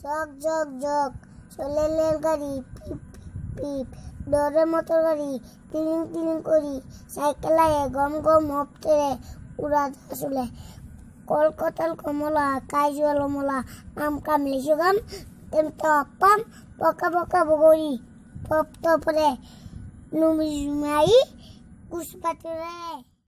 Jug jug jug চলে রেলগাড়ি পিপ পিপ ডরে motor গাড়ি, টিলিং টিলিং করি। সাইকেল আয়ে গম গম হপতে উড়া আসলে কলকাতাল কমলা, কাইজুয়াল কমলা আম কামলি সুগাম, তেম টপাম পকা পকা বগরি। টপ তপরে নুমি জুমাই কুসপাতরে